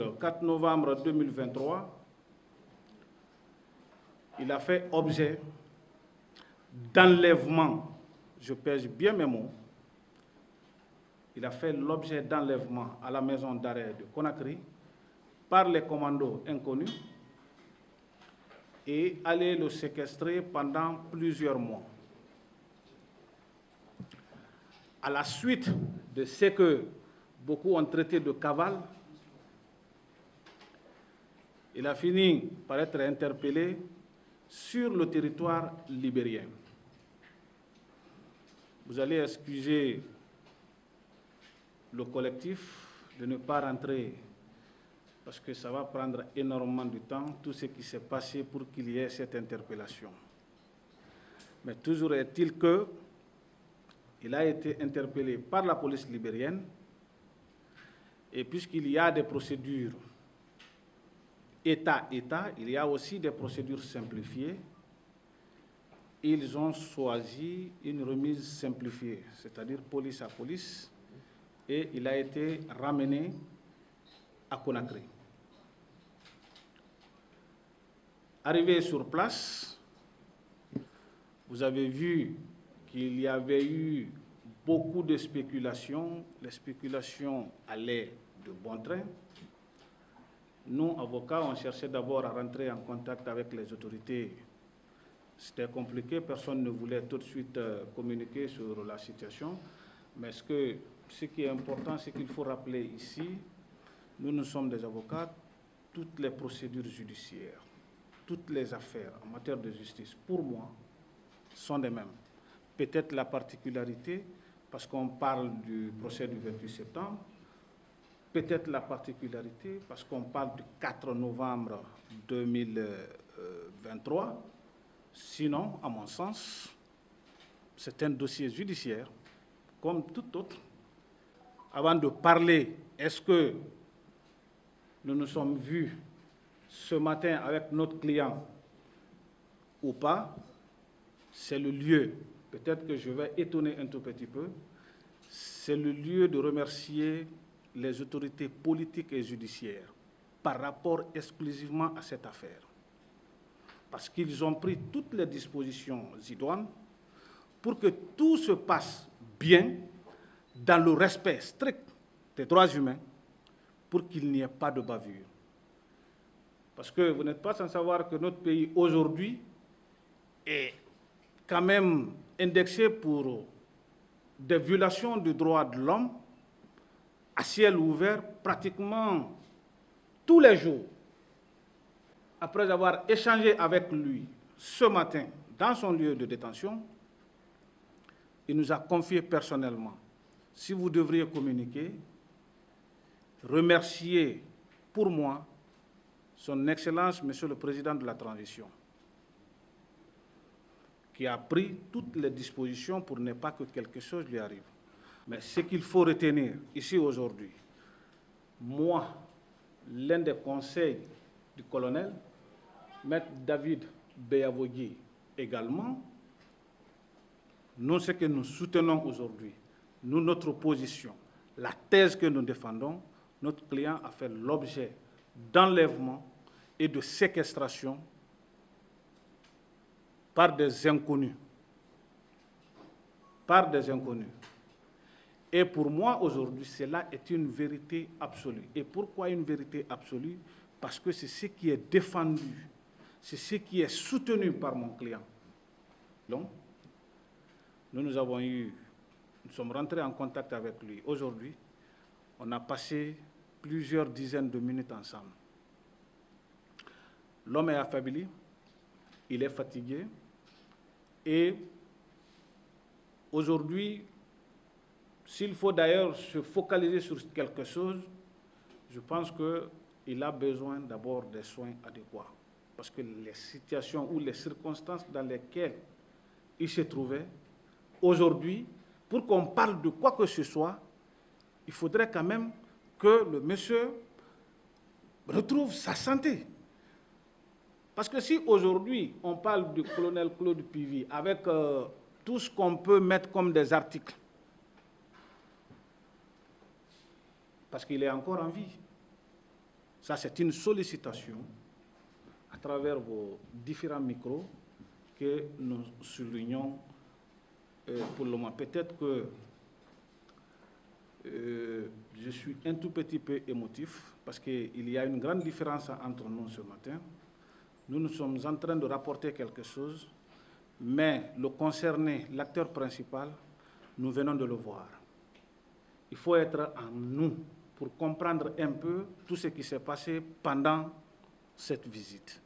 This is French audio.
Le 4 novembre 2023, il a fait objet d'enlèvement, je pèse bien mes mots, il a fait l'objet d'enlèvement à la maison d'arrêt de Conakry par les commandos inconnus et aller le séquestrer pendant plusieurs mois. À la suite de ce que beaucoup ont traité de cavale, il a fini par être interpellé sur le territoire libérien. Vous allez excuser le collectif de ne pas rentrer parce que ça va prendre énormément de temps, tout ce qui s'est passé pour qu'il y ait cette interpellation. Mais toujours est-il que il a été interpellé par la police libérienne et puisqu'il y a des procédures État-État, il y a aussi des procédures simplifiées. Ils ont choisi une remise simplifiée, c'est-à-dire police à police, et il a été ramené à Conakry. Arrivé sur place, vous avez vu qu'il y avait eu beaucoup de spéculations. Les spéculations allaient de bon train. Nous, avocats, on cherchait d'abord à rentrer en contact avec les autorités. C'était compliqué, personne ne voulait tout de suite euh, communiquer sur la situation. Mais ce, que, ce qui est important, c'est qu'il faut rappeler ici, nous, nous sommes des avocats, toutes les procédures judiciaires, toutes les affaires en matière de justice, pour moi, sont les mêmes. Peut-être la particularité, parce qu'on parle du procès du 28 septembre, peut-être la particularité, parce qu'on parle du 4 novembre 2023, sinon, à mon sens, c'est un dossier judiciaire, comme tout autre. Avant de parler, est-ce que nous nous sommes vus ce matin avec notre client ou pas, c'est le lieu, peut-être que je vais étonner un tout petit peu, c'est le lieu de remercier les autorités politiques et judiciaires par rapport exclusivement à cette affaire. Parce qu'ils ont pris toutes les dispositions idoines pour que tout se passe bien dans le respect strict des droits humains pour qu'il n'y ait pas de bavure. Parce que vous n'êtes pas sans savoir que notre pays aujourd'hui est quand même indexé pour des violations des droits de l'homme ciel ouvert pratiquement tous les jours. Après avoir échangé avec lui ce matin dans son lieu de détention, il nous a confié personnellement, si vous devriez communiquer, remercier pour moi son Excellence, Monsieur le Président de la Transition, qui a pris toutes les dispositions pour ne pas que quelque chose lui arrive. Mais ce qu'il faut retenir ici aujourd'hui, moi, l'un des conseils du colonel, Maître David Beyavogi également, nous, ce que nous soutenons aujourd'hui, nous, notre position, la thèse que nous défendons, notre client a fait l'objet d'enlèvement et de séquestration par des inconnus. Par des inconnus. Et pour moi, aujourd'hui, cela est une vérité absolue. Et pourquoi une vérité absolue? Parce que c'est ce qui est défendu, c'est ce qui est soutenu par mon client. Donc, nous, nous avons eu, nous sommes rentrés en contact avec lui. Aujourd'hui, on a passé plusieurs dizaines de minutes ensemble. L'homme est affaibli, il est fatigué, et aujourd'hui, s'il faut d'ailleurs se focaliser sur quelque chose, je pense qu'il a besoin d'abord des soins adéquats. Parce que les situations ou les circonstances dans lesquelles il se trouvait, aujourd'hui, pour qu'on parle de quoi que ce soit, il faudrait quand même que le monsieur retrouve sa santé. Parce que si aujourd'hui on parle du colonel Claude Pivy avec euh, tout ce qu'on peut mettre comme des articles, parce qu'il est encore en vie. Ça, c'est une sollicitation à travers vos différents micros que nous soulignons euh, pour le moment. Peut-être que euh, je suis un tout petit peu émotif parce qu'il y a une grande différence entre nous ce matin. Nous nous sommes en train de rapporter quelque chose, mais le concerné, l'acteur principal, nous venons de le voir. Il faut être en nous pour comprendre un peu tout ce qui s'est passé pendant cette visite.